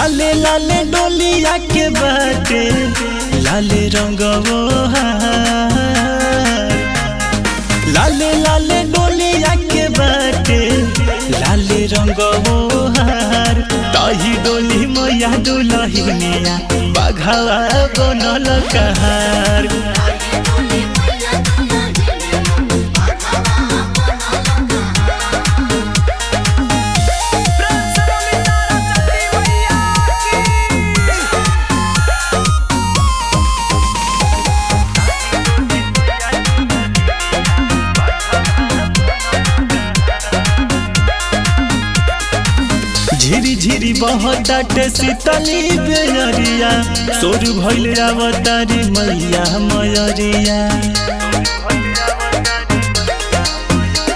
लाले लाले डोली आके बाटे। लाले रंगवो लाले लाले डोली आके बाटे। लाले रंगवो हार। तही डोली मैया दुलहिनिया, बघवा बनल कहार। झिरी बहताटे शीतली बेरिया सोर भैल अवतारी मैया मयरिया।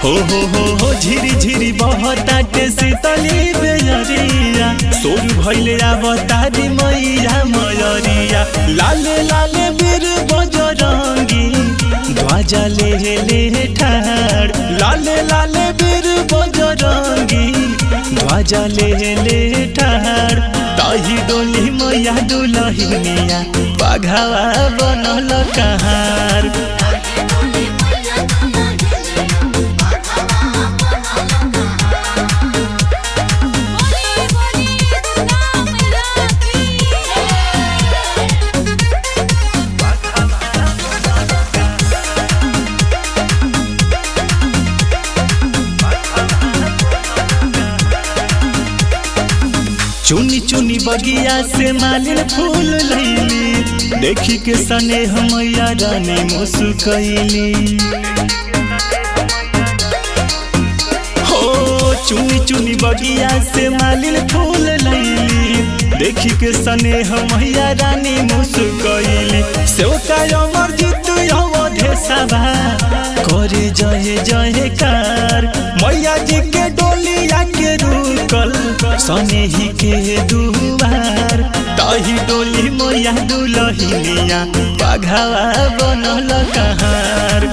हो हो हो हो, झिरी झिरी बहताटे शीतली बेरिया सोर भैल अवतारी मैया मयरिया। लाले लाले बीर बजरंगी। ध्वजा ले ले ठाड़ लाले लाले बीर बजरंगी। ध्वजा ले ले ठहर ताही डोली मैया दुलहिनिया बाघावा बनल कहार। चुनी चुनी बगिया से मालिन फूल लैली। देखी के सने हमैया रानी मुस्कैली हो, चुनी चुनी बगिया से मालिन फूल लैली। देखी के सने हमैया रानी मुस्कैली सेवका अमर जीत अवधे सभा करे जय जय कार मैया जी के डोलिया के रुकल। सने मैया दुलहिनिया पघवा बनल कहार।